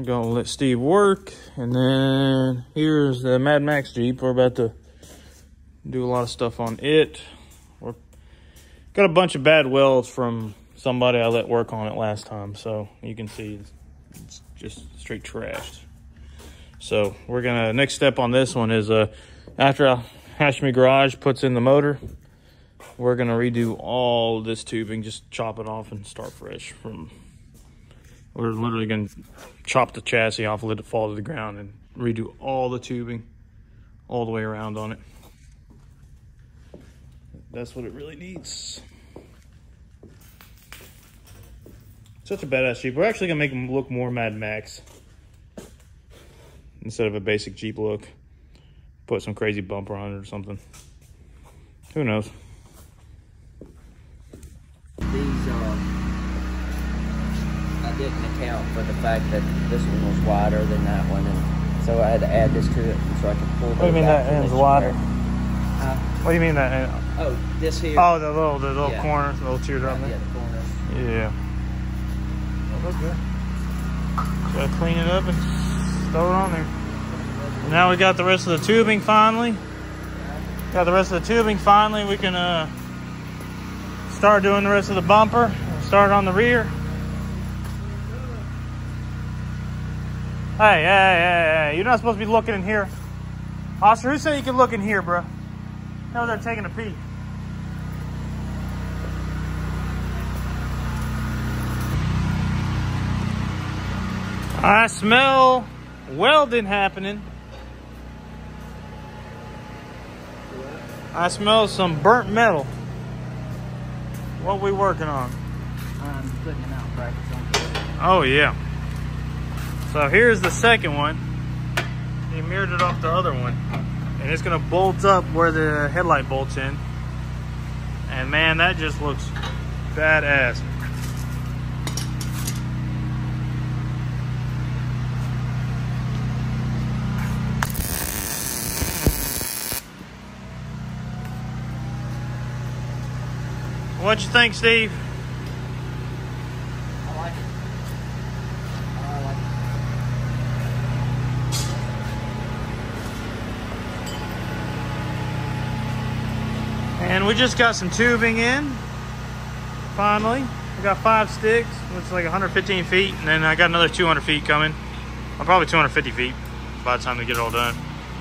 Gonna let Steve work, and then here's the Mad Max Jeep. We're about to do a lot of stuff on it. We're got a bunch of bad welds from somebody I let work on it last time, so you can see it's just straight trashed. So we're gonna next step on this one is uh after Hashmi Garage puts in the motor, we're gonna redo all this tubing, just chop it off and start fresh from we're literally gonna chop the chassis off, let it fall to the ground and redo all the tubing all the way around on it. That's what it really needs. Such a badass Jeep. We're actually gonna make them look more Mad Max instead of a basic Jeep look. Put some crazy bumper on it or something. Who knows? Didn't account for the fact that this one was wider than that one, and so I had to add this to it so I could pull. What do you mean that end's wider? square. Uh, What do you mean that? End? oh, this here. Oh, the little, the little Yeah. corner, the little teardrop there. yeah, the. Yeah. Well, good. Gotta clean it up and throw it on there. Now we got the rest of the tubing finally. Got the rest of the tubing finally. We can uh, start doing the rest of the bumper. Start on the rear. Hey, hey, hey, hey. You're not supposed to be looking in here. Oscar, who said you could look in here, bro? Hell, they're taking a peek. I smell welding happening. I smell some burnt metal. What we working on? I'm putting out on. Oh yeah. So here's the second one. He mirrored it off the other one. And it's gonna bolt up where the headlight bolts in. And man, that just looks badass. What'd you think, Steve? I like it. I like it. And we just got some tubing in, finally. We got five sticks, which is like 115 feet, and then I got another 200 feet coming. I'm probably 250 feet by the time we get it all done.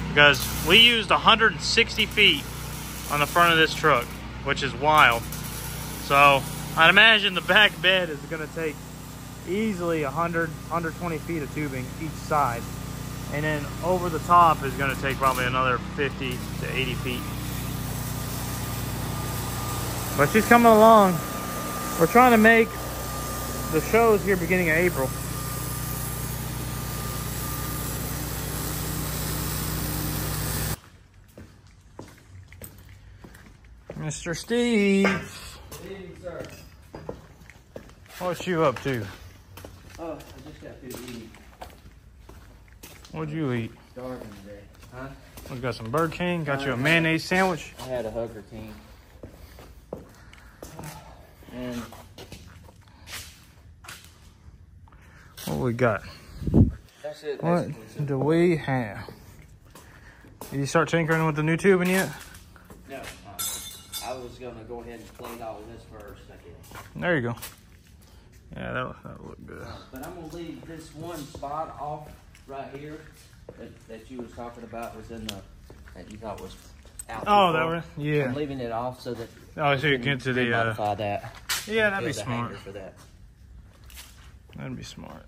Because we used 160 feet on the front of this truck, which is wild. So I'd imagine the back bed is gonna take easily 100, 120 feet of tubing each side. And then over the top is gonna take probably another 50 to 80 feet. But she's coming along. We're trying to make the shows here beginning of April. Mr. Steve, Evening, sir. what's you up to? Oh, I just got through eating. What'd you eat? Starving today. Huh? We got some Burger King, got uh, you a mayonnaise sandwich. I had a Hugger King. And What we got? that's it. What sir. do we have? Did you start tinkering with the new tubing yet? No, uh, I was gonna go ahead and clean all of this first. There you go. Yeah, that'll, that'll look good. But I'm gonna leave this one spot off right here that, that you was talking about was in the that you thought was out. Oh, too that was, yeah. I'm leaving it off so that Oh, so you get to the, uh, modify that. Yeah, that'd be smart. for that. That'd be smart.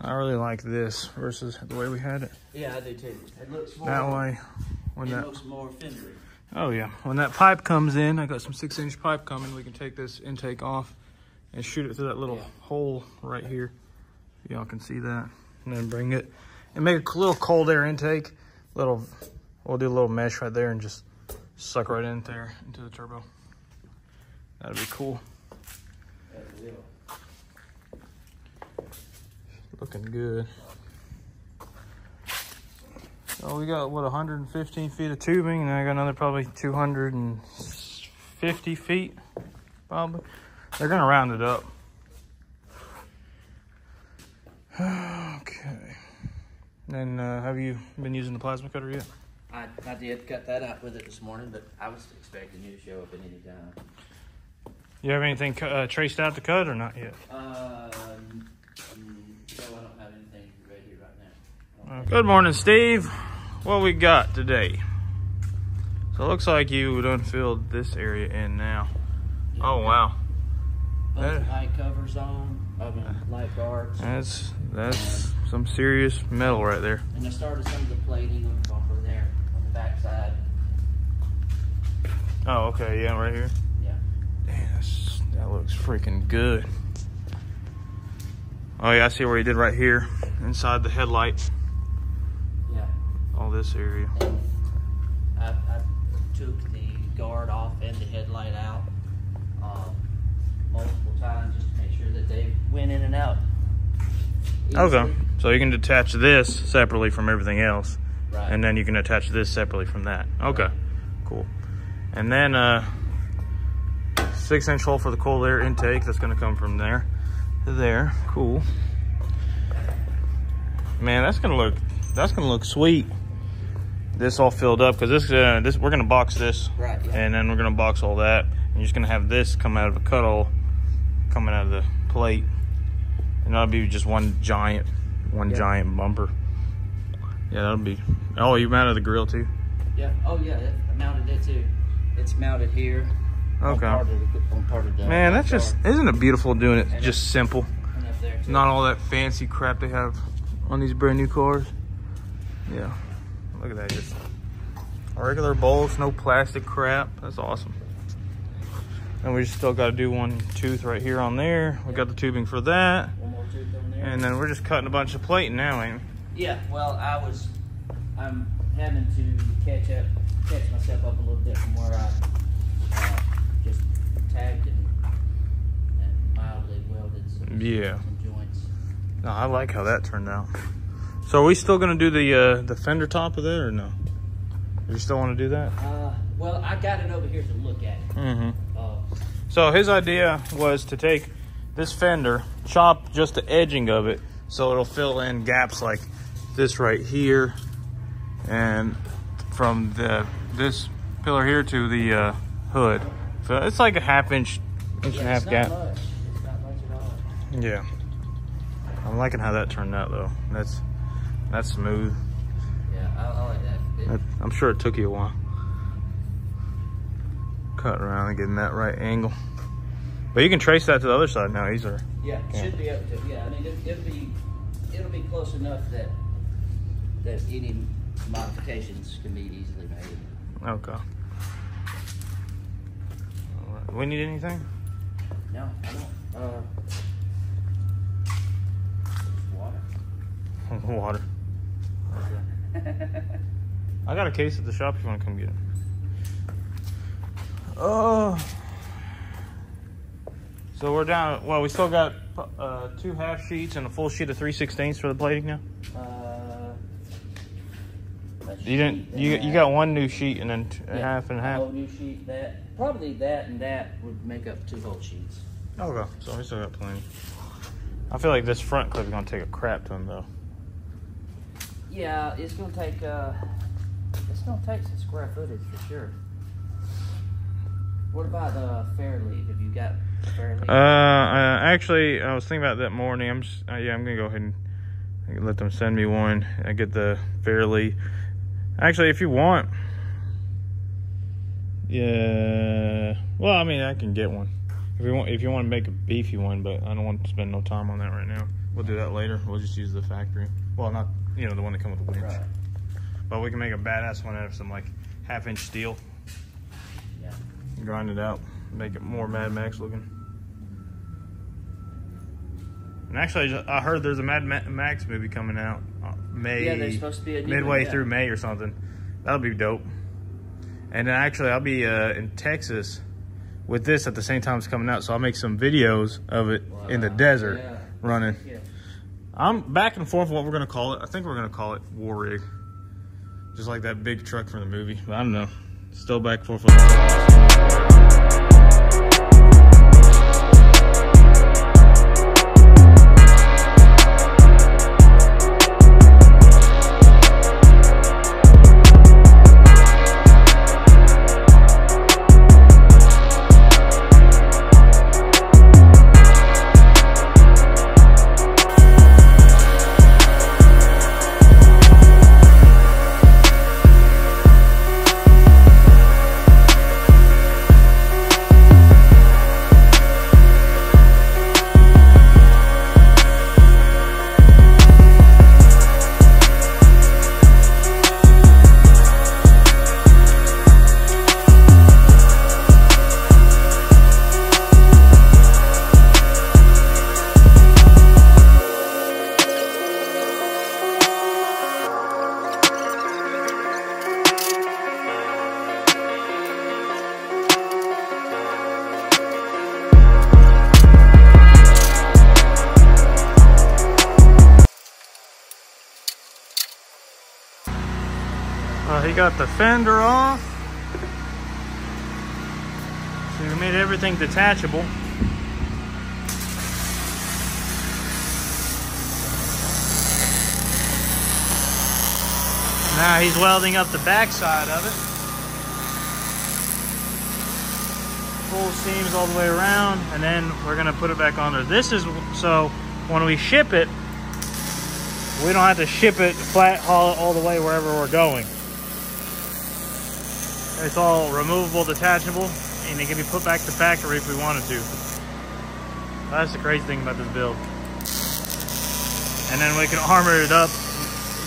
I really like this versus the way we had it. Yeah, I do too. It looks more. That way, when It that, looks more fendery. oh yeah, when that pipe comes in, I got some six inch pipe coming. We can take this intake off and shoot it through that little Yeah. hole right here. Y'all can see that. And then bring it and make a little cold air intake. Little, we'll do a little mesh right there and just suck right in there into the turbo. That'd be cool. Looking good. So we got what 115 feet of tubing, and I got another probably 250 feet, probably. They're gonna round it up. Okay. And uh, have you been using the plasma cutter yet? I, I did cut that out with it this morning, but I was expecting you to show up at any time. You have anything uh, traced out to cut or not yet? Um, mm, no, I don't have anything ready right now. Uh, good morning, Steve. What we got today? So it looks like you done filled this area in now. Oh wow, Bunch that- light covers on, I mean, light guards. that's that's some serious metal right there. And I started some of the plating on the bumper there, on the back side. Oh okay, yeah, right here. Yeah. Damn, that's, that looks freaking good. Oh yeah, I see where you did right here, inside the headlight, Yeah. all this area. I, I took the guard off and the headlight out uh, multiple times just to make sure that they went in and out. Okay, so you can detach this separately from everything else. Right. and then you can attach this separately from that. Okay, cool. And then uh, six inch hole for the cold air intake. That's gonna come from there to there. Cool. Man, that's gonna look that's gonna look sweet. This all filled up because this uh, this we're gonna box this, Right, yeah. and then we're gonna box all that. And you're just gonna have this come out of a cut hole, coming out of the plate, and that'll be just one giant, one Yeah. giant bumper. Yeah, that'll be. Oh, you mounted the grill too? Yeah. Oh yeah, I mounted it too. It's mounted here. Okay. part of the, on part of the Man, that's just isn't it beautiful doing it just simple, not all that fancy crap they have on these brand new cars. Yeah, look at that, just regular bolts, no plastic crap. That's awesome. And we just still got to do one tooth right here on there. We got the tubing for that, One more tooth on there. and then we're just cutting a bunch of plating now, ain't we? Yeah, well, I was, I'm having to catch up, catch myself up a little bit from where I tagged and, and mildly welded some, Yeah. some joints. No, I like how that turned out. So are we still gonna do the uh, the fender top of that or no? Do you still want to do that? Uh, well, I got it over here to look at. Mm-hmm. Uh, So his idea was to take this fender, chop just the edging of it, so it'll fill in gaps like this right here, and from the this pillar here to the uh, hood. So it's like a half inch, inch yeah, and a half it's gap. much. Not much at all. Yeah, I'm liking how that turned out though. That's that's smooth. Yeah, I, I like that. It, I'm sure it took you a while. Cutting around and getting that right angle. But you can trace that to the other side now easier. yeah, Yeah. should be able to. Yeah, I mean, it, it'll be, it'll be close enough that that any modifications can be easily made. Okay. All right. Do we need anything? No, I don't. Uh, water. Water. I got a case at the shop if you want to come get it. Oh. So we're down. Well, we still got uh, two half sheets and a full sheet of 3 16ths for the plating now. You didn't. You you got one new sheet and then t- a Yeah, half and a half. whole new sheet. That probably that and that would make up two whole sheets. Okay, so we still got plenty. I feel like this front clip is gonna take a crap ton though. Yeah, it's gonna take. Uh, it's gonna take some square footage for sure. What about the fair Fairlead? Have you got Fairlead? Uh, uh, actually, I was thinking about that morning. I'm just, uh, yeah, I'm gonna go ahead and let them send me one. I get the fairly. Actually, if you want, yeah. Well, I mean, I can get one if you want. If you want to make a beefy one, but I don't want to spend no time on that right now. We'll do that later. We'll just use the factory. Well, not you know the one that comes with the winch, right. but we can make a badass one out of some like half inch steel. Yeah. grind it out, make it more Mad Max looking. And actually, I heard there's a Mad Max movie coming out uh, May, Yeah, there's supposed to be a midway through May or something. That'll be dope. And then actually, I'll be uh, in Texas with this at the same time it's coming out, so I'll make some videos of it in the desert Yeah. running. Yeah. I'm back and forth what we're gonna call it. I think we're gonna call it War Rig, just like that big truck from the movie. But I don't know. Still back and forth. With he got the fender off. So we made everything detachable. Now he's welding up the back side of it. Full seams all the way around, and then we're gonna put it back on there. This is so when we ship it, we don't have to ship it flat all, all the way wherever we're going. It's all removable, detachable, and it can be put back to factory if we wanted to. That's the crazy thing about this build. And then we can armor it up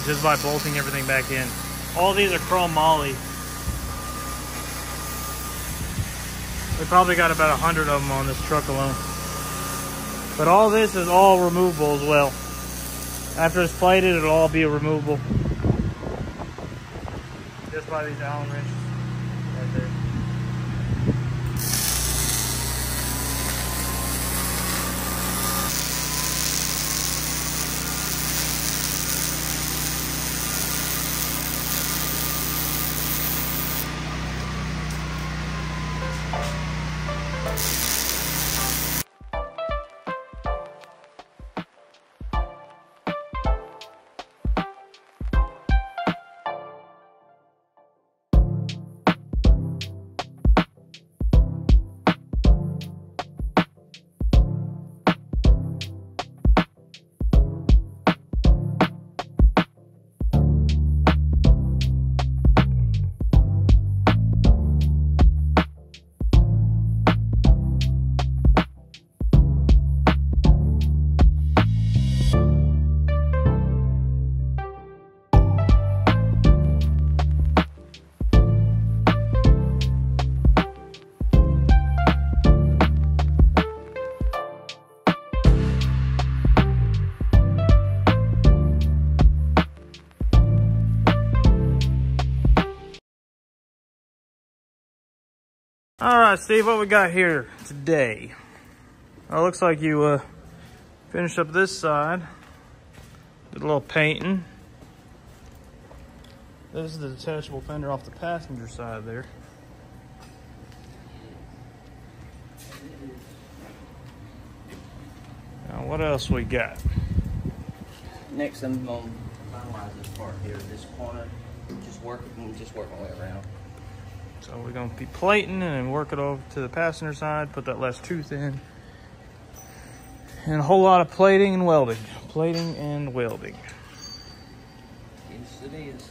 just by bolting everything back in. All these are chrome moly. We probably got about a hundred of them on this truck alone. But all this is all removable as well. After it's plated, it'll all be removable. Just by these Allen wrenches you All right, Steve, what we got here today? Well, it looks like you uh, finished up this side. Did a little painting. This is the detachable fender off the passenger side there. Now, what else we got? Next, I'm gonna finalize this part here, this corner. Just work, just work my way around. So we're gonna be plating and work it over to the passenger side, put that last tooth in. And a whole lot of plating and welding. Plating and welding. Yes, it is.